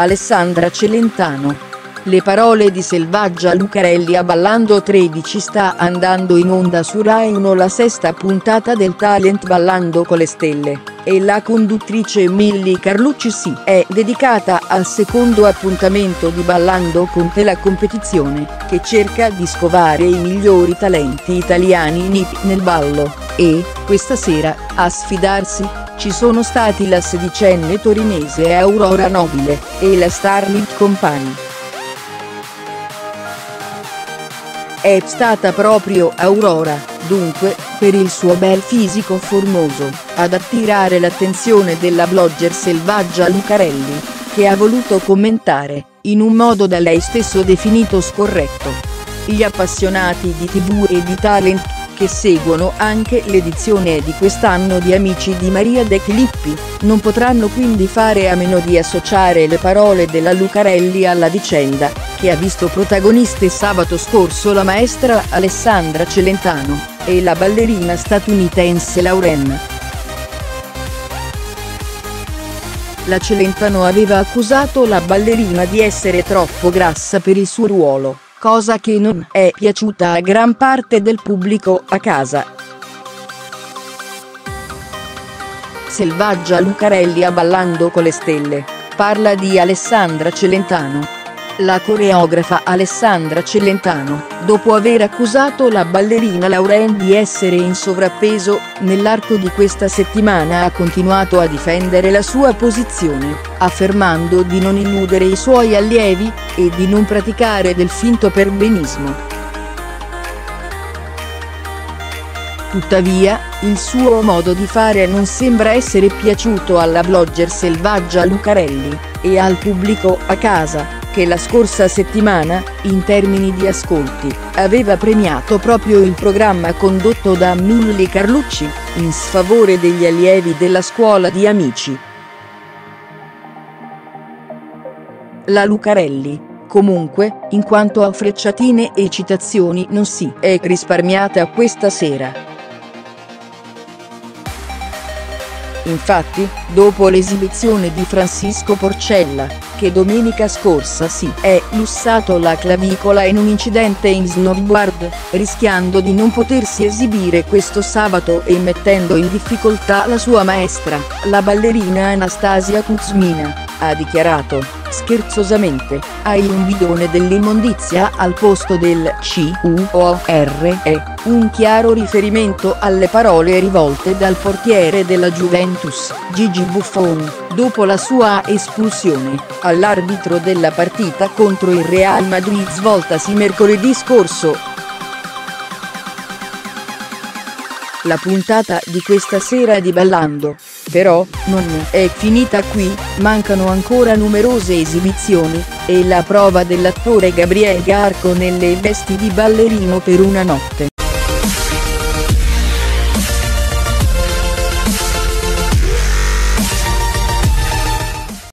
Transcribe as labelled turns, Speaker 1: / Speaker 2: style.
Speaker 1: Alessandra Celentano. Le parole di Selvaggia Lucarelli a Ballando 13 sta andando in onda su Rai 1 la sesta puntata del talent Ballando con le stelle, e la conduttrice Milly Carlucci si è dedicata al secondo appuntamento di Ballando con te la competizione, che cerca di scovare i migliori talenti italiani nel ballo, e, questa sera, a sfidarsi, ci sono stati la sedicenne torinese Aurora Nobile, e la Starlit Company. È stata proprio Aurora, dunque, per il suo bel fisico formoso, ad attirare l'attenzione della blogger selvaggia Lucarelli, che ha voluto commentare, in un modo da lei stesso definito scorretto. Gli appassionati di tv e di talent che seguono anche l'edizione di quest'anno di Amici di Maria De Filippi, non potranno quindi fare a meno di associare le parole della Lucarelli alla vicenda, che ha visto protagoniste sabato scorso la maestra Alessandra Celentano, e la ballerina statunitense Lauren. La Celentano aveva accusato la ballerina di essere troppo grassa per il suo ruolo cosa che non è piaciuta a gran parte del pubblico a casa. Selvaggia Lucarelli a Ballando con le stelle, parla di Alessandra Celentano. La coreografa Alessandra Celentano, dopo aver accusato la ballerina Lauren di essere in sovrappeso, nell'arco di questa settimana ha continuato a difendere la sua posizione, affermando di non illudere i suoi allievi, e di non praticare del finto perbenismo. Tuttavia, il suo modo di fare non sembra essere piaciuto alla blogger selvaggia Lucarelli, e al pubblico a casa che la scorsa settimana, in termini di ascolti, aveva premiato proprio il programma condotto da Milly Carlucci, in sfavore degli allievi della scuola di amici. La Lucarelli, comunque, in quanto a frecciatine e citazioni non si è risparmiata questa sera. Infatti, dopo l'esibizione di Francisco Porcella, che domenica scorsa si è lussato la clavicola in un incidente in snowboard, rischiando di non potersi esibire questo sabato e mettendo in difficoltà la sua maestra, la ballerina Anastasia Kuzmina, ha dichiarato scherzosamente, hai un bidone dell'immondizia al posto del C-U-O-R-E, un chiaro riferimento alle parole rivolte dal portiere della Juventus, Gigi Buffon, dopo la sua espulsione, all'arbitro della partita contro il Real Madrid svoltasi mercoledì scorso. La puntata di questa sera di Ballando, però, non è finita qui, mancano ancora numerose esibizioni, e la prova dell'attore Gabriel Garco nelle vesti di ballerino per una notte.